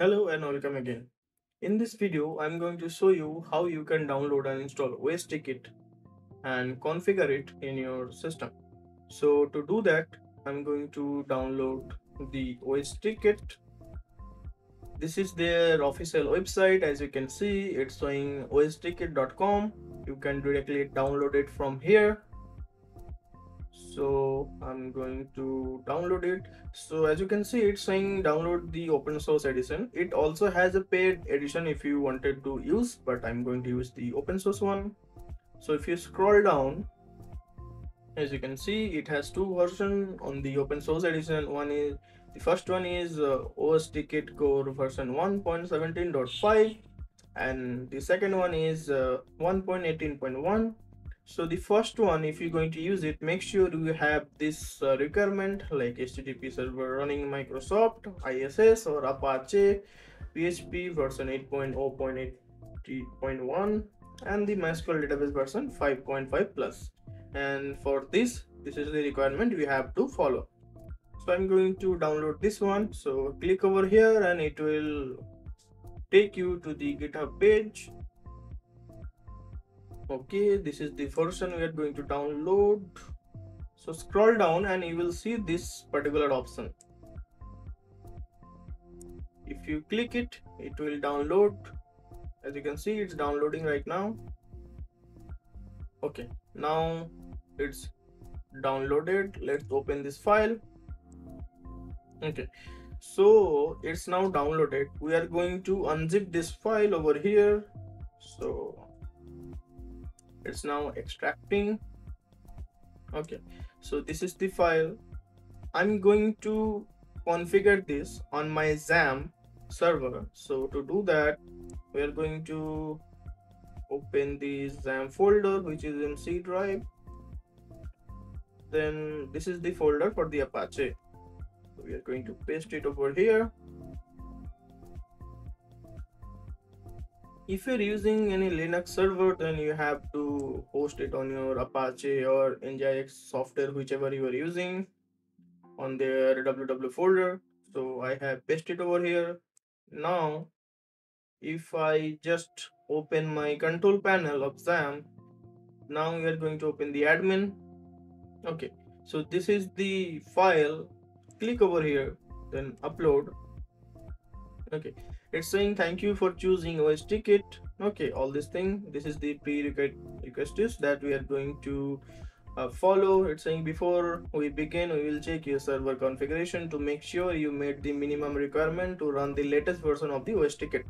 Hello and welcome again. In this video, I'm going to show you how you can download and install osTicket and configure it in your system. So to do that, I'm going to download the osTicket. This is their official website. As you can see, it's showing osticket.com. You can directly download it from here so i'm going to download it. So as you can see it's saying download the open source edition. It also has a paid edition if you wanted to use but i'm going to use the open source one. So if you scroll down as you can see it has two versions on the open source edition. One is the first one is uh, osTicket core version 1.17.5 and the second one is uh, 1.18.1 so the first one if you're going to use it make sure you have this uh, requirement like http server running microsoft IIS or apache php version 8.0.80.1 and the mysql database version 5.5 plus. And for this this is the requirement we have to follow. So i'm going to download this one. So click over here and it will take you to the github page okay this is the version we are going to download. So scroll down and you will see this particular option. If you click it it will download. As you can see it's downloading right now. Okay now it's downloaded. Let's open this file. Okay so it's now downloaded. We are going to unzip this file over here. So it's now extracting. Okay so this is the file. I'm going to configure this on my XAMPP server. So to do that we are going to open the XAMPP folder which is in c drive. Then this is the folder for the apache. So we are going to paste it over here if you're using any linux server then you have to host it on your apache or nginx software whichever you are using on their www folder. So i have pasted over here. Now if i just open my control panel of XAMPP now we are going to open the admin. Okay so this is the file. Click over here then upload okay. It's saying thank you for choosing osTicket. Okay all this thing. This is the prerequisites that we are going to uh, follow. It's saying before we begin we will check your server configuration to make sure you made the minimum requirement to run the latest version of the osTicket.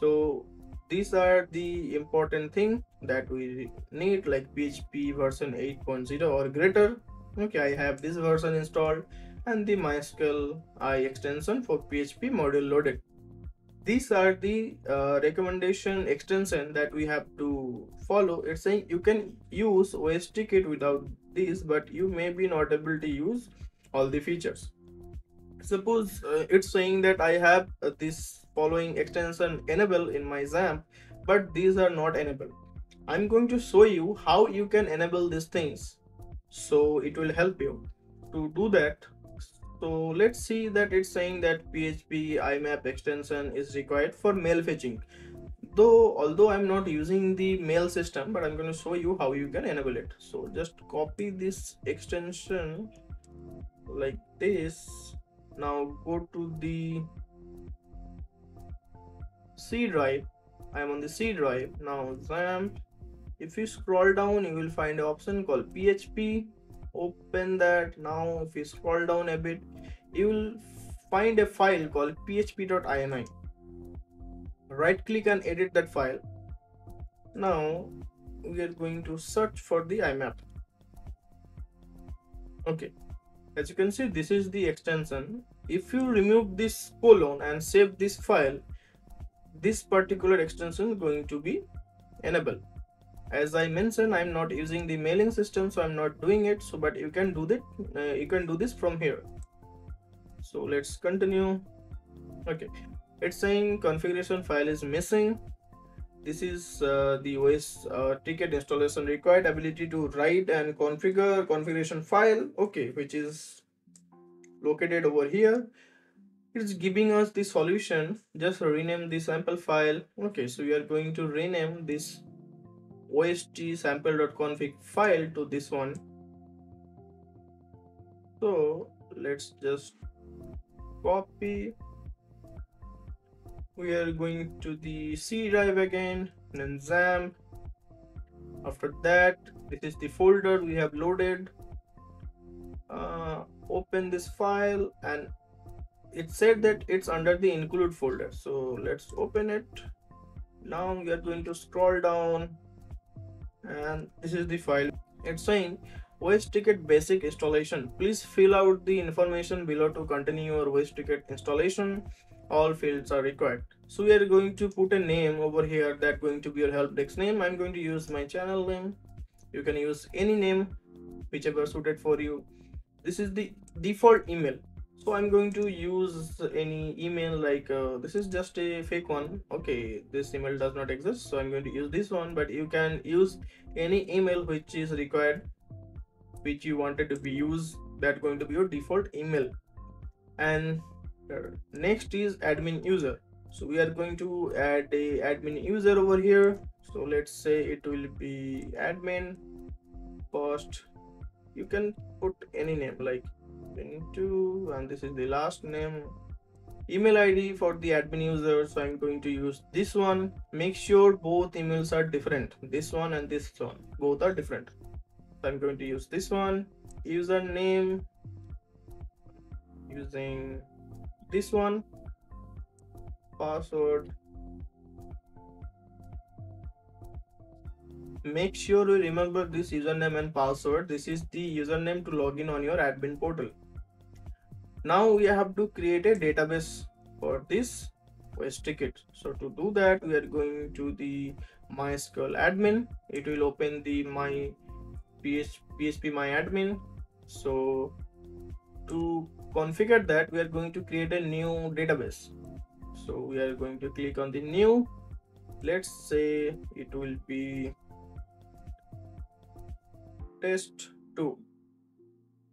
So these are the important thing that we need like php version 8.0 or greater. Okay i have this version installed and the mysql i extension for php module loaded. These are the uh, recommendation extension that we have to follow. It's saying you can use osTicket without this but you may be not able to use all the features. Suppose uh, it's saying that i have uh, this following extension enable in my XAMPP but these are not enabled. I'm going to show you how you can enable these things. So it will help you to do that so let's see that it's saying that php imap extension is required for mail fetching. Though although i'm not using the mail system but i'm going to show you how you can enable it. So just copy this extension like this. Now go to the c drive. I'm on the c drive. Now XAMPP if you scroll down you will find an option called php open that. Now if you scroll down a bit you will find a file called php.ini right click and edit that file. Now we are going to search for the imap okay. As you can see this is the extension. If you remove this colon and save this file this particular extension is going to be enabled as i mentioned i'm not using the mailing system so i'm not doing it. So but you can do that uh, you can do this from here. So let's continue. Okay. It's saying configuration file is missing. This is uh, the os uh, ticket installation required ability to write and configure configuration file. Okay which is located over here. It's giving us the solution. Just rename the sample file. Okay so we are going to rename this ost sample.config file to this one. So let's just copy. We are going to the C drive again and then XAMPP after that this is the folder we have loaded. Uh, open this file and it said that it's under the include folder. So let's open it. Now we are going to scroll down and this is the file. It's saying osTicket basic installation. Please fill out the information below to continue your osTicket installation. All fields are required. So we are going to put a name over here that going to be your help desk name. I'm going to use my channel name. You can use any name whichever suited for you. This is the default email so i'm going to use any email like uh, this is just a fake one. Okay this email does not exist so i'm going to use this one. But you can use any email which is required which you wanted to be used that going to be your default email. And next is admin user. So we are going to add a admin user over here. So let's say it will be admin first you can put any name like Pintu and this is the last name. Email id for the admin user so i'm going to use this one. Make sure both emails are different this one and this one. Both are different. So i'm going to use this one. Username using this one. Password. Make sure you remember this username and password. This is the username to log in on your admin portal now we have to create a database for this osTicket so to do that we are going to the mysql admin. It will open the my php my admin. So to configure that we are going to create a new database. So we are going to click on the new. Let's say it will be test2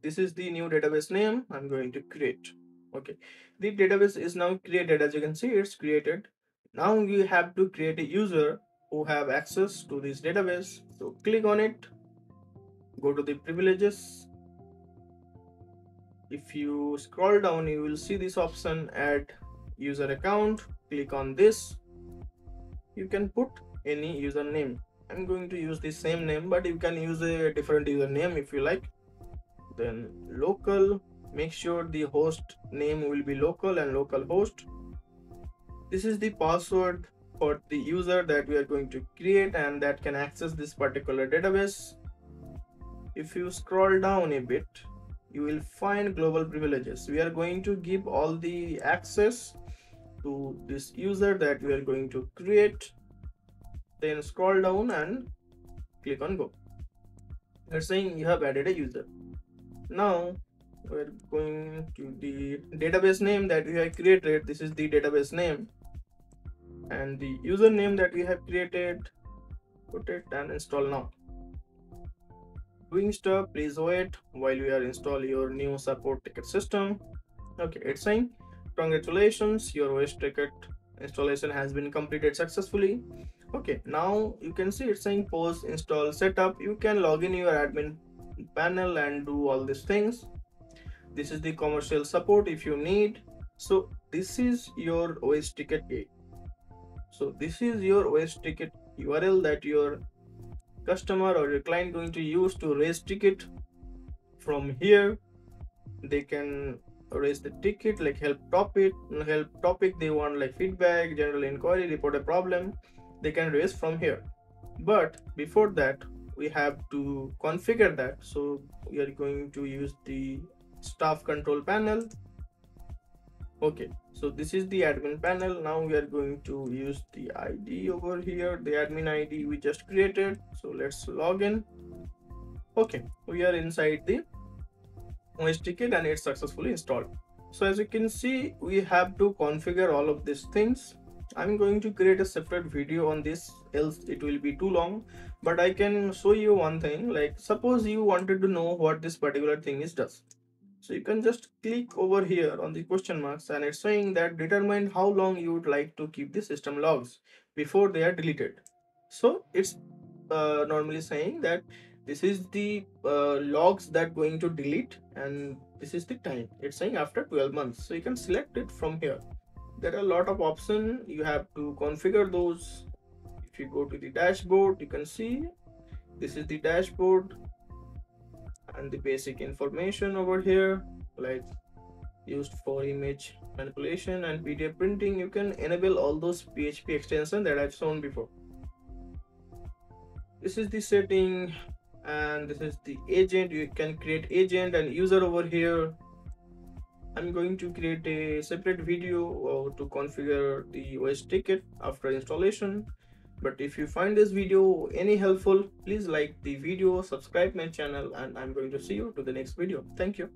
this is the new database name i'm going to create. Okay. The database is now created. As you can see it's created. Now you have to create a user who have access to this database. So click on it. Go to the privileges. If you scroll down you will see this option add user account. Click on this. You can put any username. I'm going to use the same name but you can use a different username if you like then local make sure the host name will be local and local host. This is the password for the user that we are going to create and that can access this particular database. If you scroll down a bit you will find global privileges. We are going to give all the access to this user that we are going to create. Then scroll down and click on go. It's saying you have added a user now we're going to the database name that we have created. This is the database name. And the username that we have created put it and install now. Doing stuff please wait while we are install your new support ticket system. Okay it's saying congratulations your osTicket installation has been completed successfully. Okay now you can see it's saying post install setup. You can log in your admin panel and do all these things. This is the commercial support if you need. So this is your osTicket so this is your osTicket URL that your customer or your client going to use to raise ticket. From here they can raise the ticket like help topic help topic they want like feedback general inquiry report a problem they can raise from here. But before that we have to configure that. So we are going to use the staff control panel. Okay so this is the admin panel. Now we are going to use the id over here the admin id we just created. So let's log in. Okay we are inside the osTicket and it's successfully installed. So as you can see we have to configure all of these things. I'm going to create a separate video on this else it will be too long but i can show you one thing like suppose you wanted to know what this particular thing is does. So you can just click over here on the question marks and it's saying that determine how long you would like to keep the system logs before they are deleted. So it's uh, normally saying that this is the uh, logs that going to delete and this is the time. It's saying after 12 months. So you can select it from here. There are a lot of options you have to configure those if you go to the dashboard you can see this is the dashboard and the basic information over here like used for image manipulation and pdf printing. You can enable all those php extension that i've shown before. This is the setting and this is the agent. You can create agent and user over here. I'm going to create a separate video to configure the osTicket after installation but if you find this video any helpful please like the video subscribe my channel and i'm going to see you to the next video. Thank you